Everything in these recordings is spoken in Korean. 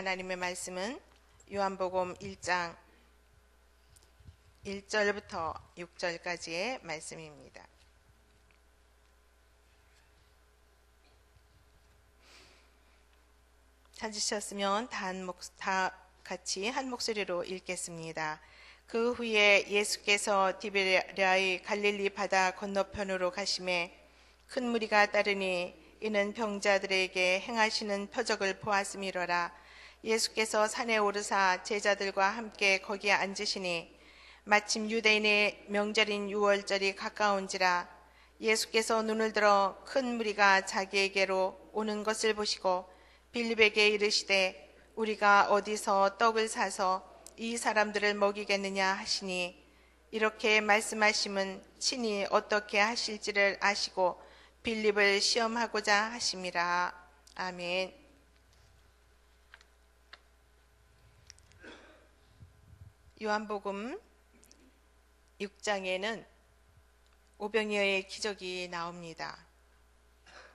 하나님의 말씀은 요한복음 1장 1절부터 6절까지의 말씀입니다. 찾으셨으면 다 같이 한 목소리로 읽겠습니다. 그 후에 예수께서 디베리아의 갈릴리 바다 건너편으로 가심에 큰 무리가 따르니 이는 병자들에게 행하시는 표적을 보았음이로라. 예수께서 산에 오르사 제자들과 함께 거기에 앉으시니 마침 유대인의 명절인 유월절이 가까운지라 예수께서 눈을 들어 큰 무리가 자기에게로 오는 것을 보시고 빌립에게 이르시되 우리가 어디서 떡을 사서 이 사람들을 먹이겠느냐 하시니 이렇게 말씀하심은 친히 어떻게 하실지를 아시고 빌립을 시험하고자 하심이라. 아멘. 요한복음 6장에는 오병이어의 기적이 나옵니다.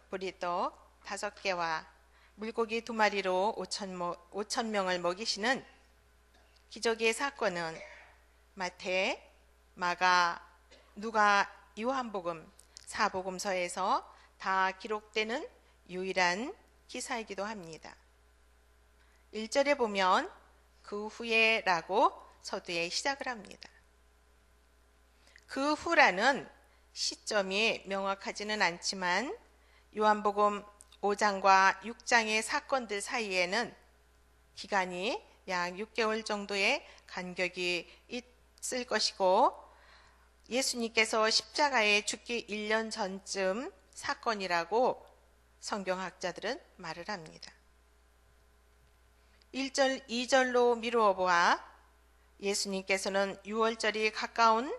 보리떡 다섯 개와 물고기 두 마리로 5천 명을 먹이시는 기적의 사건은 마태, 마가, 누가, 요한복음, 사복음서에서 다 기록되는 유일한 기사이기도 합니다. 1절에 보면 그 후에 라고 서두에 시작을 합니다. 그 후라는 시점이 명확하지는 않지만 요한복음 5장과 6장의 사건들 사이에는 기간이 약 6개월 정도의 간격이 있을 것이고 예수님께서 십자가에 죽기 1년 전쯤 사건이라고 성경학자들은 말을 합니다. 1절, 2절로 미루어 보아 예수님께서는 6월절이 가까운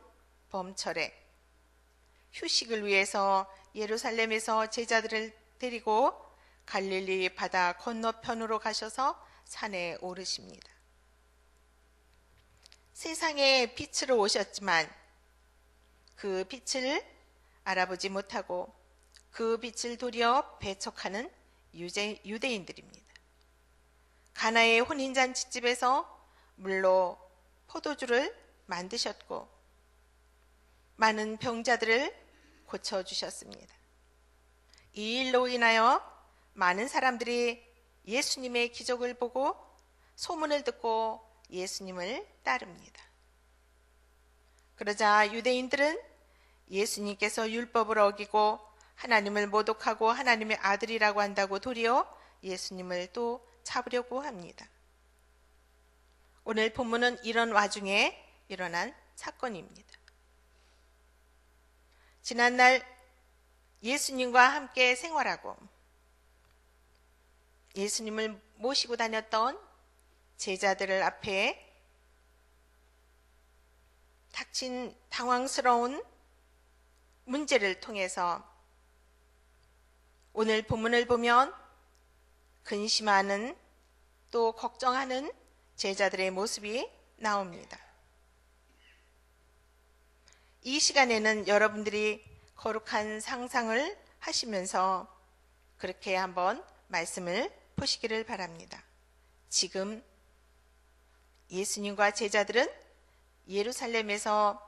범철에 휴식을 위해서 예루살렘에서 제자들을 데리고 갈릴리 바다 건너편으로 가셔서 산에 오르십니다. 세상에 빛으로 오셨지만 그 빛을 알아보지 못하고 그 빛을 도리어 배척하는 유대, 유대인들입니다. 가나의 혼인잔치집에서 물로 포도주를 만드셨고 많은 병자들을 고쳐주셨습니다. 이 일로 인하여 많은 사람들이 예수님의 기적을 보고 소문을 듣고 예수님을 따릅니다. 그러자 유대인들은 예수님께서 율법을 어기고 하나님을 모독하고 하나님의 아들이라고 한다고 도리어 예수님을 또 잡으려고 합니다. 오늘 본문은 이런 와중에 일어난 사건입니다. 지난날 예수님과 함께 생활하고 예수님을 모시고 다녔던 제자들을 앞에 닥친 당황스러운 문제를 통해서 오늘 본문을 보면 근심하는 또 걱정하는 제자들의 모습이 나옵니다. 이 시간에는 여러분들이 거룩한 상상을 하시면서 그렇게 한번 말씀을 보시기를 바랍니다. 지금 예수님과 제자들은 예루살렘에서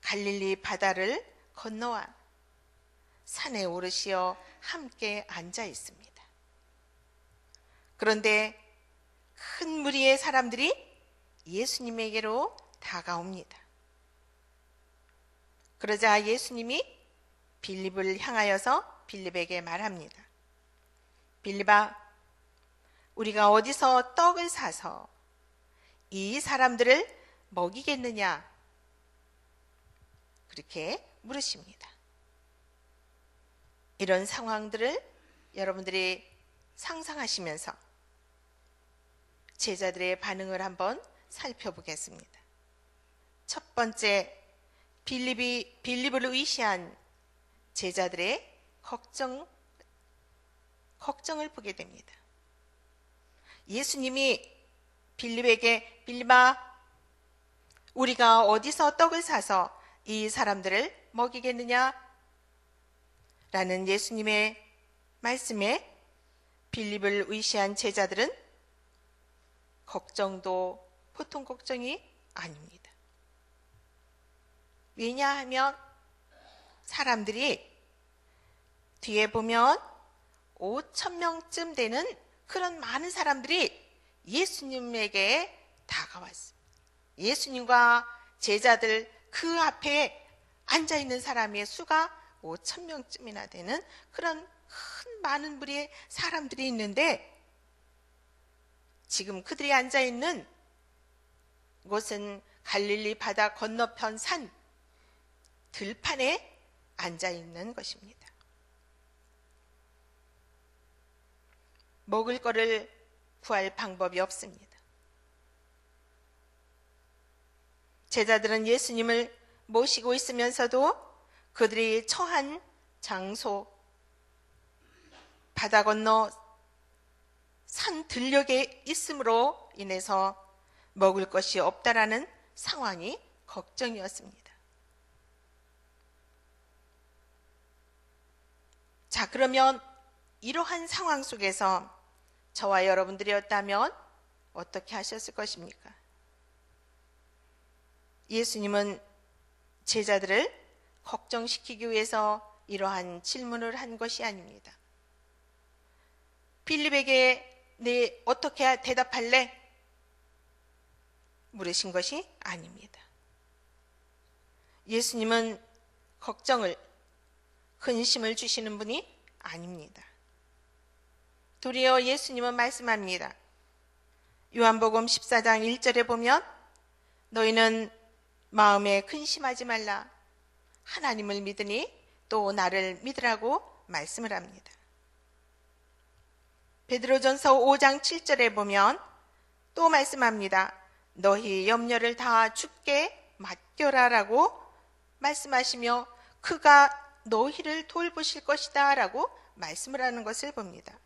갈릴리 바다를 건너와 산에 오르시어 함께 앉아 있습니다. 그런데 큰 무리의 사람들이 예수님에게로 다가옵니다. 그러자 예수님이 빌립을 향하여서 빌립에게 말합니다. 빌립아, 우리가 어디서 떡을 사서 이 사람들을 먹이겠느냐? 그렇게 물으십니다. 이런 상황들을 여러분들이 상상하시면서 제자들의 반응을 한번 살펴보겠습니다. 첫 번째, 빌립이, 빌립을 의시한 제자들의 걱정, 걱정을 보게 됩니다. 예수님이 빌립에게 빌립아 우리가 어디서 떡을 사서 이 사람들을 먹이겠느냐? 라는 예수님의 말씀에 빌립을 의시한 제자들은 걱정도 보통 걱정이 아닙니다. 왜냐하면 사람들이 뒤에 보면 5천 명쯤 되는 그런 많은 사람들이 예수님에게 다가왔습니다. 예수님과 제자들 그 앞에 앉아 있는 사람의 수가 5천 명쯤이나 되는 그런 큰 많은 무리의 사람들이 있는데 지금 그들이 앉아 있는 곳은 갈릴리 바다 건너편 산 들판에 앉아 있는 것입니다. 먹을 거를 구할 방법이 없습니다. 제자들은 예수님을 모시고 있으면서도 그들이 처한 장소, 바다 건너 산 들녘에 있음으로 인해서 먹을 것이 없다라는 상황이 걱정이었습니다. 자, 그러면 이러한 상황 속에서 저와 여러분들이었다면 어떻게 하셨을 것입니까? 예수님은 제자들을 걱정시키기 위해서 이러한 질문을 한 것이 아닙니다. 빌립에게 네 어떻게 대답할래? 물으신 것이 아닙니다. 예수님은 걱정을 근심을 주시는 분이 아닙니다. 도리어 예수님은 말씀합니다. 요한복음 14장 1절에 보면 너희는 마음에 근심하지 말라. 하나님을 믿으니 또 나를 믿으라고 말씀을 합니다. 베드로전서 5장 7절에 보면 또 말씀합니다. 너희 염려를 다 죽게 맡겨라라고 말씀하시며 그가 너희를 돌보실 것이다라고 말씀을 하는 것을 봅니다.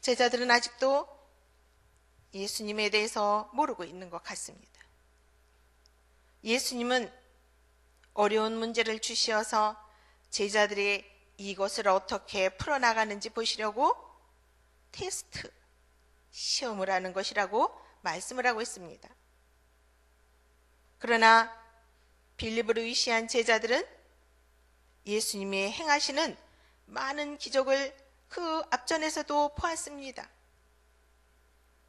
제자들은 아직도 예수님에 대해서 모르고 있는 것 같습니다. 예수님은 어려운 문제를 주시어서 제자들이 이것을 어떻게 풀어나가는지 보시려고 테스트, 시험을 하는 것이라고 말씀을 하고 있습니다. 그러나 빌립을 의시한 제자들은 예수님이 행하시는 많은 기적을 그 앞전에서도 보았습니다.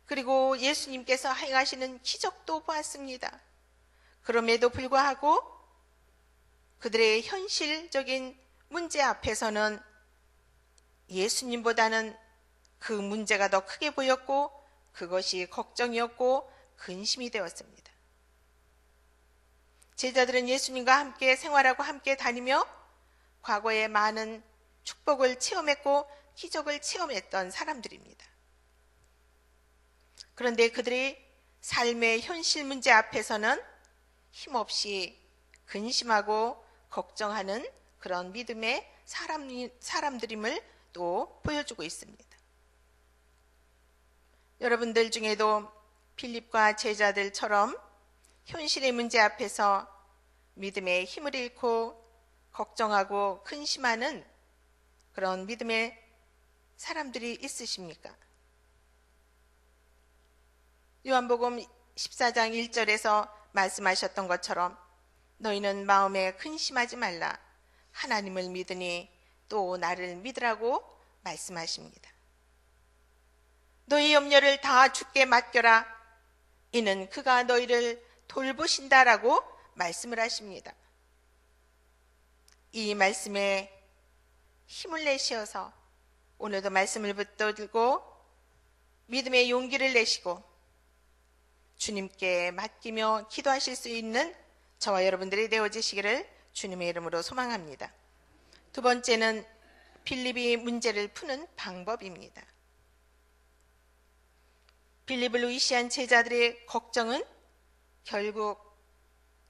그리고 예수님께서 행하시는 기적도 보았습니다. 그럼에도 불구하고 그들의 현실적인 문제 앞에서는 예수님보다는 그 문제가 더 크게 보였고 그것이 걱정이었고 근심이 되었습니다. 제자들은 예수님과 함께 생활하고 함께 다니며 과거에 많은 축복을 체험했고 기적을 체험했던 사람들입니다. 그런데 그들이 삶의 현실 문제 앞에서는 힘없이 근심하고 걱정하는 그런 믿음의 사람, 사람들임을 또 보여주고 있습니다. 여러분들 중에도 필립과 제자들처럼 현실의 문제 앞에서 믿음의 힘을 잃고 걱정하고 근심하는 그런 믿음의 사람들이 있으십니까? 요한복음 14장 1절에서 말씀하셨던 것처럼 너희는 마음에 근심하지 말라. 하나님을 믿으니 또 나를 믿으라고 말씀하십니다. 너희 염려를 다 죽게 맡겨라. 이는 그가 너희를 돌보신다라고 말씀을 하십니다. 이 말씀에 힘을 내시어서 오늘도 말씀을 붙들고 믿음의 용기를 내시고 주님께 맡기며 기도하실 수 있는 저와 여러분들이 되어지시기를 주님의 이름으로 소망합니다. 두 번째는 빌립이 문제를 푸는 방법입니다. 빌립을 의시한 제자들의 걱정은 결국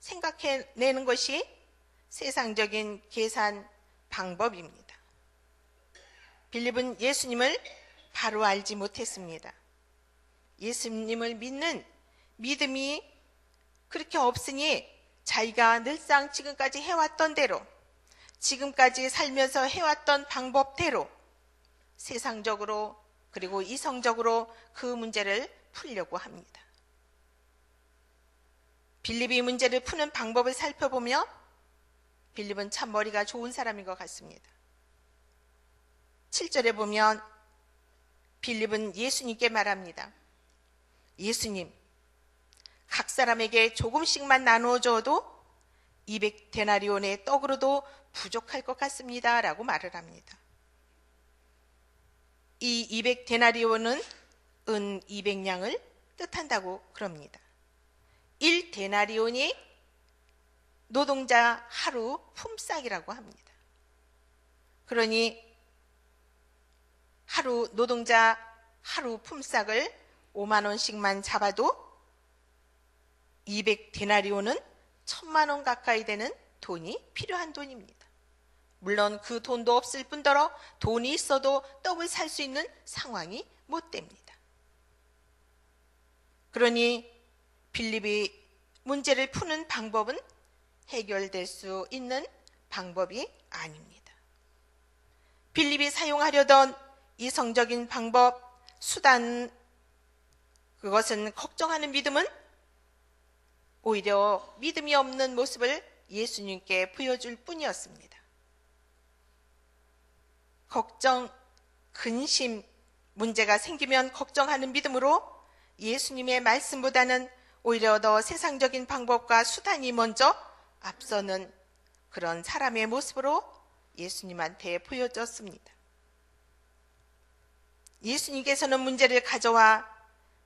생각해내는 것이 세상적인 계산 방법입니다. 빌립은 예수님을 바로 알지 못했습니다. 예수님을 믿는 믿음이 그렇게 없으니 자기가 늘상 지금까지 해왔던 대로 지금까지 살면서 해왔던 방법대로 세상적으로 그리고 이성적으로 그 문제를 풀려고 합니다. 빌립이 문제를 푸는 방법을 살펴보며 빌립은 참 머리가 좋은 사람인 것 같습니다. 7절에 보면 빌립은 예수님께 말합니다. 예수님, 각 사람에게 조금씩만 나누어 줘도 200데나리온의 떡으로도 부족할 것 같습니다. 라고 말을 합니다. 이 200데나리온은 은 200냥을 뜻한다고 그럽니다. 1데나리온이 노동자 하루 품삯이라고 합니다. 그러니 하루 노동자 하루 품삯을 5만 원씩만 잡아도 200 데나리온은 1000만 원 가까이 되는 돈이 필요한 돈입니다. 물론 그 돈도 없을 뿐더러 돈이 있어도 떡을 살 수 있는 상황이 못 됩니다. 그러니 빌립이 문제를 푸는 방법은 해결될 수 있는 방법이 아닙니다. 빌립이 사용하려던 이성적인 방법, 수단, 그것은 걱정하는 믿음은 오히려 믿음이 없는 모습을 예수님께 보여줄 뿐이었습니다. 걱정, 근심, 문제가 생기면 걱정하는 믿음으로 예수님의 말씀보다는 오히려 더 세상적인 방법과 수단이 먼저 앞서는 그런 사람의 모습으로 예수님한테 보여졌습니다. 예수님께서는 문제를 가져와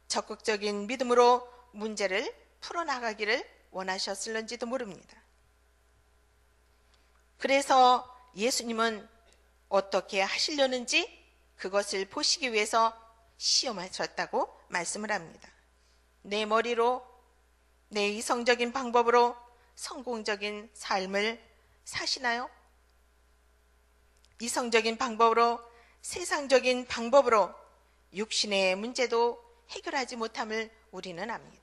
적극적인 믿음으로 문제를 풀어나가기를 원하셨을는지도 모릅니다. 그래서 예수님은 어떻게 하시려는지 그것을 보시기 위해서 시험하셨다고 말씀을 합니다. 내 머리로 내 이성적인 방법으로 성공적인 삶을 사시나요? 이성적인 방법으로 세상적인 방법으로 육신의 문제도 해결하지 못함을 우리는 압니다.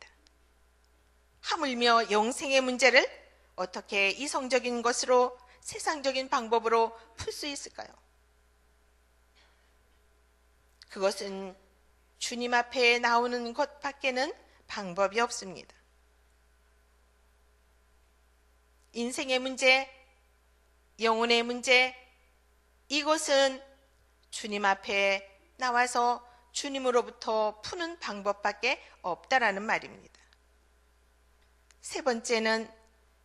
하물며 영생의 문제를 어떻게 이성적인 것으로 세상적인 방법으로 풀 수 있을까요? 그것은 주님 앞에 나오는 것 밖에는 방법이 없습니다. 인생의 문제, 영혼의 문제, 이것은 주님 앞에 나와서 주님으로부터 푸는 방법밖에 없다라는 말입니다. 세 번째는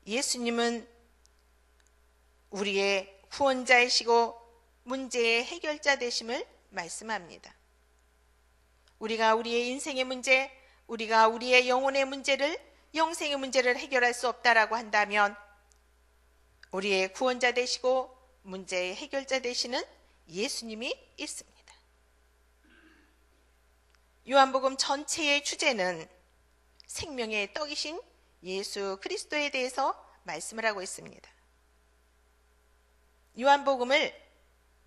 예수님은 우리의 구원자이시고 문제의 해결자 되심을 말씀합니다. 우리가 우리의 인생의 문제, 우리가 우리의 영혼의 문제를 영생의 문제를 해결할 수 없다라고 한다면 우리의 구원자 되시고 문제의 해결자 되시는 예수님이 있습니다. 요한복음 전체의 주제는 생명의 떡이신 예수 그리스도에 대해서 말씀을 하고 있습니다. 요한복음을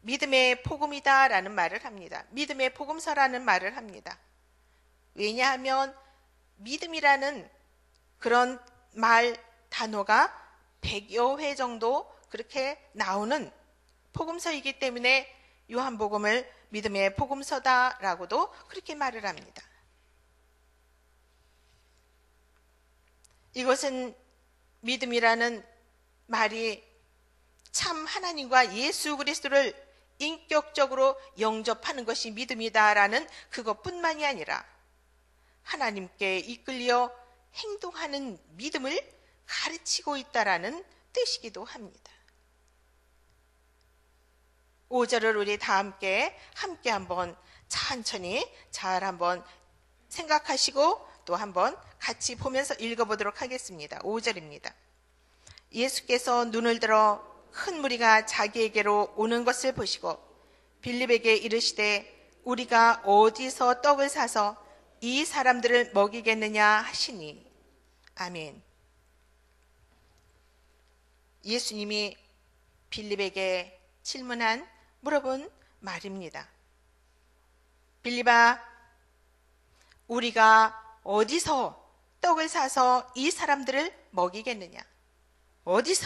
믿음의 복음이다라는 말을 합니다. 믿음의 복음서라는 말을 합니다. 왜냐하면 믿음이라는 그런 말 단어가 100여 회 정도 그렇게 나오는 복음서이기 때문에 요한복음을 믿음의 복음서다라고도 그렇게 말을 합니다. 이것은 믿음이라는 말이 참 하나님과 예수 그리스도를 인격적으로 영접하는 것이 믿음이다라는 그것뿐만이 아니라 하나님께 이끌려 행동하는 믿음을 가르치고 있다라는 뜻이기도 합니다. 5절을 우리 다 함께 함께 한번 천천히 잘 한번 생각하시고 또 한번 같이 보면서 읽어보도록 하겠습니다. 5절입니다. 예수께서 눈을 들어 큰 무리가 자기에게로 오는 것을 보시고 빌립에게 이르시되 우리가 어디서 떡을 사서 이 사람들을 먹이겠느냐 하시니 아멘. 예수님이 빌립에게 질문한 물어본 말입니다. 빌립아, 우리가 어디서 떡을 사서 이 사람들을 먹이겠느냐? 어디서?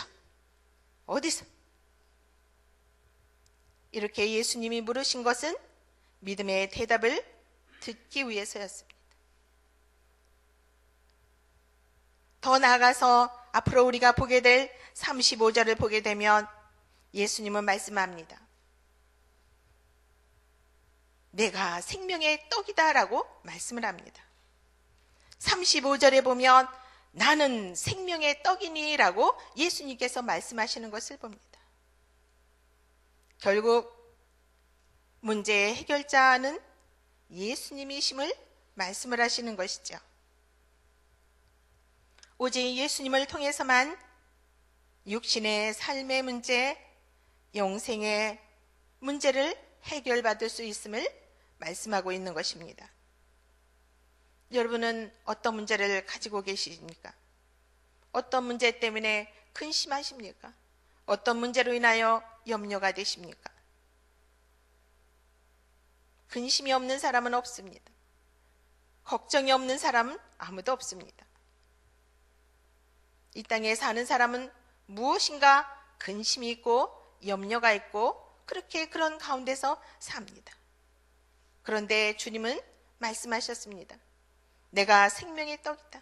어디서? 이렇게 예수님이 물으신 것은 믿음의 대답을 듣기 위해서였습니다. 더 나아가서 앞으로 우리가 보게 될 35절을 보게 되면 예수님은 말씀합니다. 내가 생명의 떡이다라고 말씀을 합니다. 35절에 보면 나는 생명의 떡이니 라고 예수님께서 말씀하시는 것을 봅니다. 결국 문제의 해결자는 예수님이심을 말씀을 하시는 것이죠. 오직 예수님을 통해서만 육신의 삶의 문제, 영생의 문제를 해결받을 수 있음을 말씀하고 있는 것입니다. 여러분은 어떤 문제를 가지고 계십니까? 어떤 문제 때문에 근심하십니까? 어떤 문제로 인하여 염려가 되십니까? 근심이 없는 사람은 없습니다. 걱정이 없는 사람은 아무도 없습니다. 이 땅에 사는 사람은 무엇인가 근심이 있고 염려가 있고 그렇게 그런 가운데서 삽니다. 그런데 주님은 말씀하셨습니다. 내가 생명의 떡이다.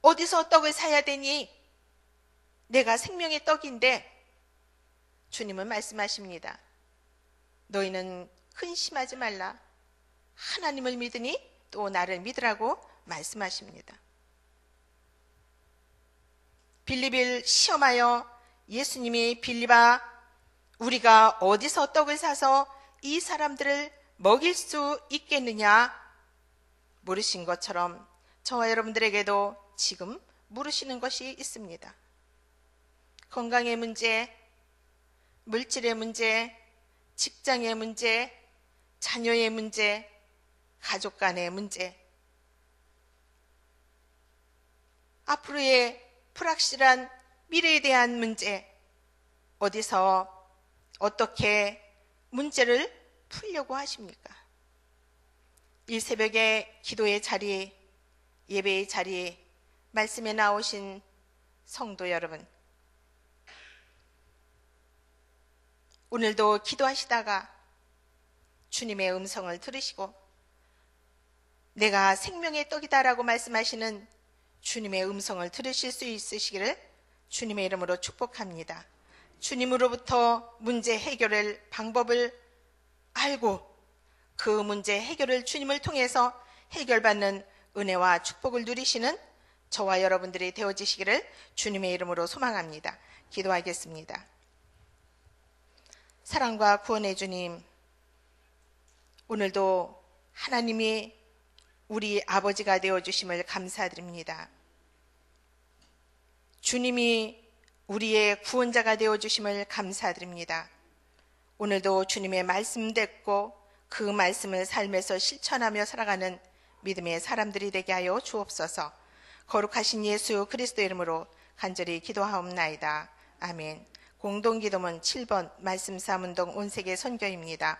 어디서 떡을 사야 되니? 내가 생명의 떡인데 주님은 말씀하십니다. 너희는 근심하지 말라. 하나님을 믿으니 또 나를 믿으라고 말씀하십니다. 빌립을 시험하여 예수님이 빌립아 우리가 어디서 떡을 사서 이 사람들을 먹일 수 있겠느냐 물으신 것처럼 저와 여러분들에게도 지금 물으시는 것이 있습니다. 건강의 문제, 물질의 문제, 직장의 문제, 자녀의 문제, 가족 간의 문제, 앞으로의 불확실한 미래에 대한 문제, 어디서 어떻게 문제를 풀려고 하십니까? 이 새벽에 기도의 자리, 예배의 자리, 말씀에 나오신 성도 여러분, 오늘도 기도하시다가 주님의 음성을 들으시고 내가 생명의 떡이다라고 말씀하시는 주님의 음성을 들으실 수 있으시기를 주님의 이름으로 축복합니다. 주님으로부터 문제 해결의 방법을 알고 그 문제 해결을 주님을 통해서 해결받는 은혜와 축복을 누리시는 저와 여러분들이 되어지시기를 주님의 이름으로 소망합니다. 기도하겠습니다. 사랑과 구원의 주님, 오늘도 하나님이 우리 아버지가 되어주심을 감사드립니다. 주님이 우리의 구원자가 되어주심을 감사드립니다. 오늘도 주님의 말씀 듣고 그 말씀을 삶에서 실천하며 살아가는 믿음의 사람들이 되게 하여 주옵소서 거룩하신 예수 그리스도 이름으로 간절히 기도하옵나이다. 아멘. 공동 기도문 7번 말씀 3운동 온 세계 선교입니다.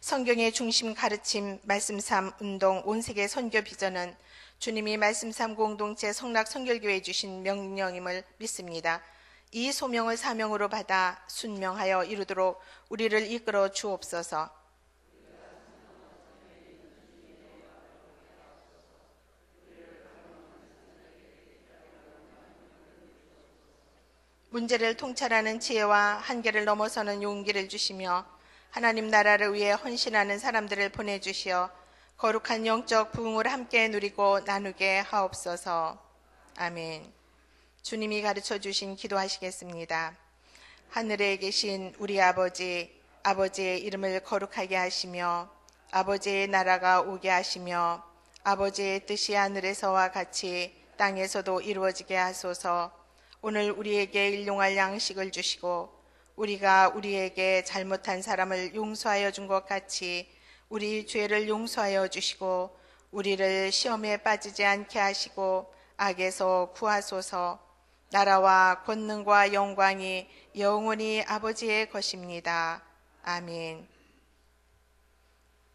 성경의 중심 가르침 말씀 3운동 온 세계 선교 비전은 주님이 말씀 3 공동체 성락 성결교회 주신 명령임을 믿습니다. 이 소명을 사명으로 받아 순명하여 이루도록 우리를 이끌어 주옵소서. 문제를 통찰하는 지혜와 한계를 넘어서는 용기를 주시며 하나님 나라를 위해 헌신하는 사람들을 보내주시어 거룩한 영적 부흥을 함께 누리고 나누게 하옵소서. 아멘. 주님이 가르쳐 주신 기도하시겠습니다. 하늘에 계신 우리 아버지, 아버지의 이름을 거룩하게 하시며 아버지의 나라가 오게 하시며 아버지의 뜻이 하늘에서와 같이 땅에서도 이루어지게 하소서. 오늘 우리에게 일용할 양식을 주시고 우리가 우리에게 잘못한 사람을 용서하여 준 것 같이 우리 죄를 용서하여 주시고 우리를 시험에 빠지지 않게 하시고 악에서 구하소서 나라와 권능과 영광이 영원히 아버지의 것입니다. 아멘.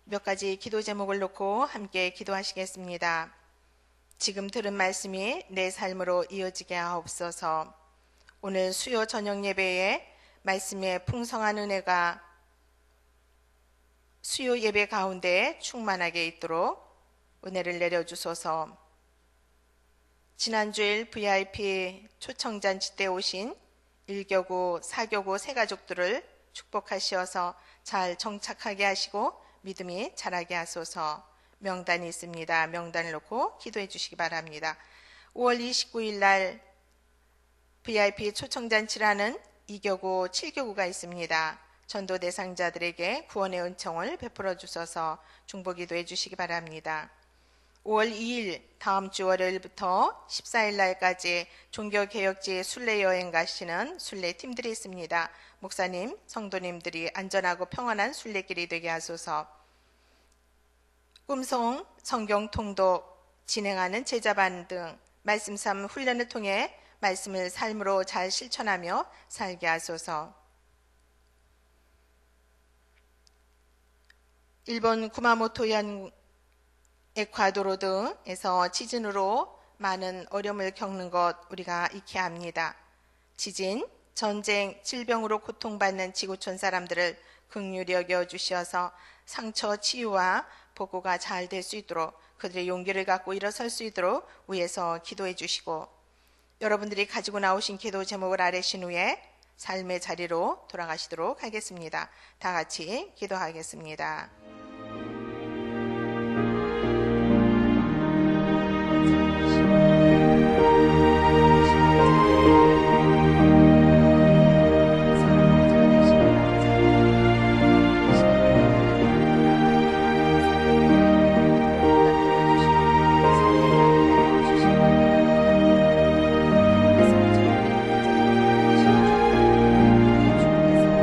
몇 가지 기도 제목을 놓고 함께 기도하시겠습니다. 지금 들은 말씀이 내 삶으로 이어지게 하옵소서. 오늘 수요 저녁 예배에 말씀의 풍성한 은혜가 수요 예배 가운데 충만하게 있도록 은혜를 내려주소서. 지난주일 VIP 초청잔치 때 오신 1교구, 4교구 세 가족들을 축복하시어서 잘 정착하게 하시고 믿음이 자라게 하소서. 명단이 있습니다. 명단을 놓고 기도해 주시기 바랍니다. 5월 29일 날 VIP 초청잔치라는 2교구, 7교구가 있습니다. 전도 대상자들에게 구원의 은총을 베풀어 주셔서 중보기도 해주시기 바랍니다. 5월 2일 다음 주 월요일부터 14일 날까지 종교개혁지 순례 여행 가시는 순례 팀들이 있습니다. 목사님, 성도님들이 안전하고 평안한 순례길이 되게 하소서. 꿈송, 성경 통독, 진행하는 제자반 등 말씀 삼 훈련을 통해 말씀을 삶으로 잘 실천하며 살게 하소서. 일본 구마모토현 에콰도르 등에서 지진으로 많은 어려움을 겪는 것 우리가 익혀야 합니다. 지진, 전쟁, 질병으로 고통받는 지구촌 사람들을 극률히 여겨 주셔서 상처 치유와 복구가 잘 될 수 있도록 그들의 용기를 갖고 일어설 수 있도록 위에서 기도해 주시고 여러분들이 가지고 나오신 기도 제목을 아뢰신 후에 삶의 자리로 돌아가시도록 하겠습니다. 다 같이 기도하겠습니다.